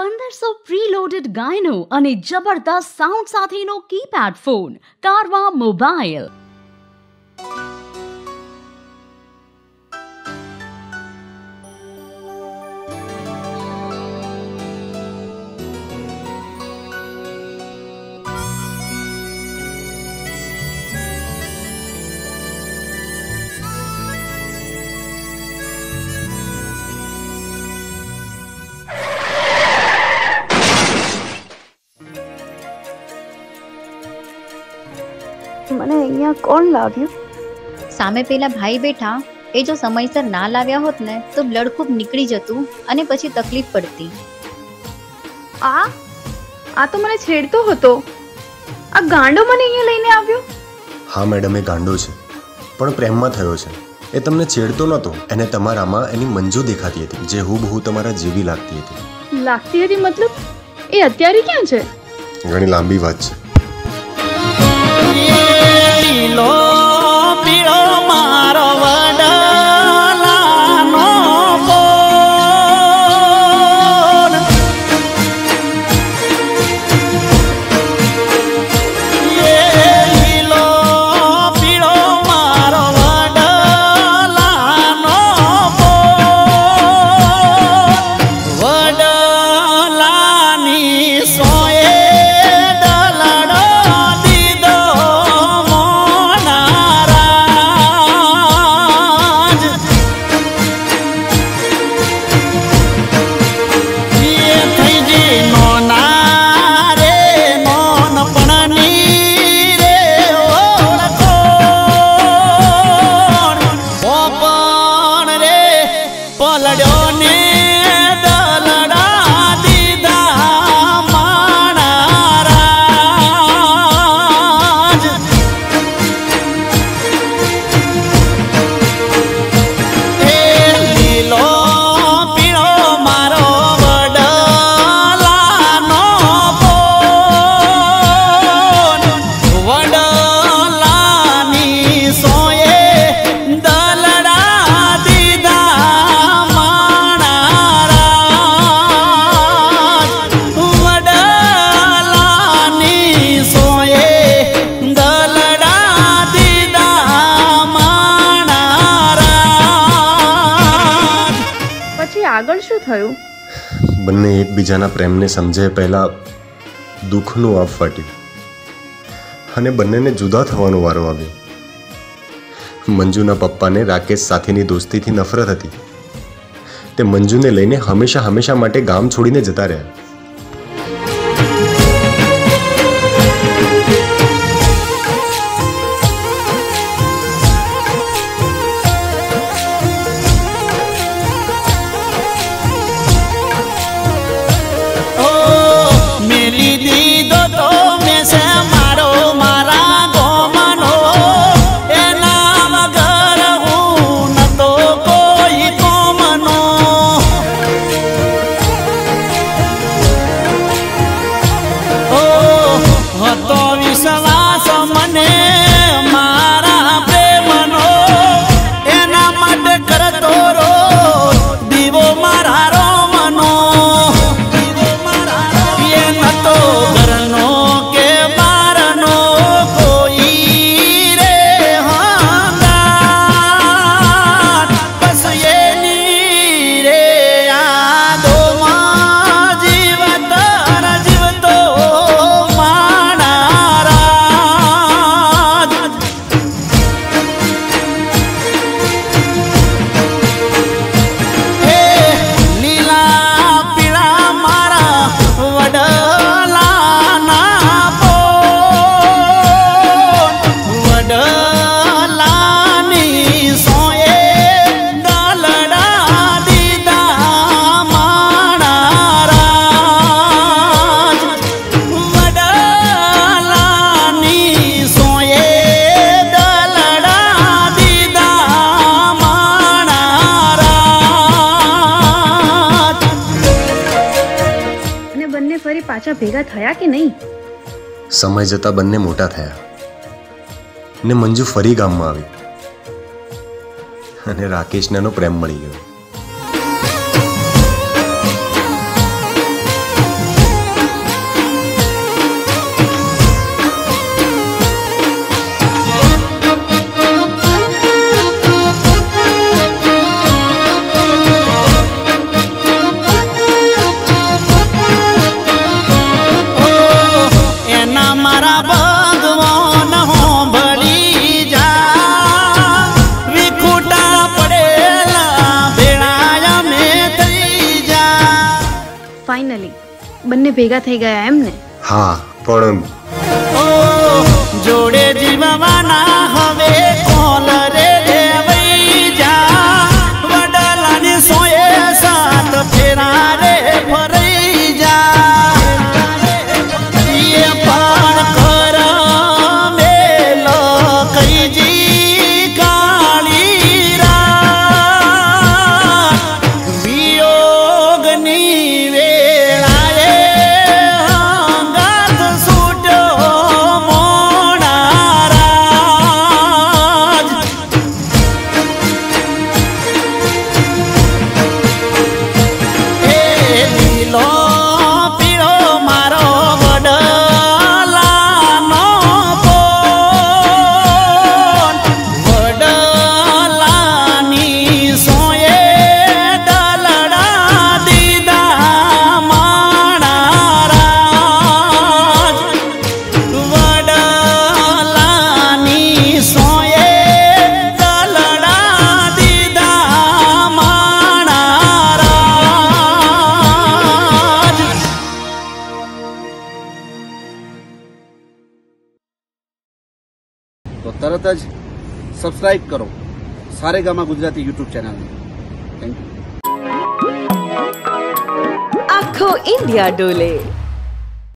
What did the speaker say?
પંદરસો પ્રીલોડેડ ગાયનો અને જબરદસ્ત સાઉન્ડ સાથેનો કીપેડ ફોન કારવા મોબાઈલ અહીંયા કોણ લાવ્યું? સામે પેલા ભાઈ બેઠા એ જો સમયસર ના લાવ્યા હોત ને તો બ્લડ ખૂબ નીકળી જતું અને પછી તકલીફ પડતી. આ? આ તો મને છેડતો હતો. આ ગાંડો મને અહીંયા લઈને આવ્યો? હા મેડમ એ ગાંડો છે. પણ પ્રેમમાં થયો છે. એ તમને છેડતો નહોતો. એને તમારામાં એની મંજુ દેખાતી હતી. જે હુબહુ તમારા જેવી લાગતી હતી. લાગતી હતી મતલબ? એ અત્યારે ક્યાં છે? ઘણી લાંબી વાત છે. પછી શું થયું? બંને એકબીજાના પ્રેમને સમજે પહેલા દુઃખનું આપ ફાટ્યું અને બંનેને જુદા થવાનો વારો આવ્યો. મંજુના પપ્પાને રાકેશ સાથેની દોસ્તીથી નફરત હતી. તે મંજુને લઈને હંમેશા હંમેશા માટે ગામ છોડીને જતા રહ્યા. ભેગા થયા કે નહીં? સમય જતાં બંને મોટા થયા. ને મંજુ ફરી ગામમાં આવી. અને રાકેશને એનો પ્રેમ મળી ગયો. ફાઇનલી બંને ભેગા થઈ ગયા એમ ને હા પણ જોડે જીવવાના હવે. તો તરત જ સબસ્ક્રાઇબ કરો સારેગામા ગુજરાતી યુટ્યુબ ચેનલને. થેન્ક યુ આખો ઇન્ડિયા ડોલે.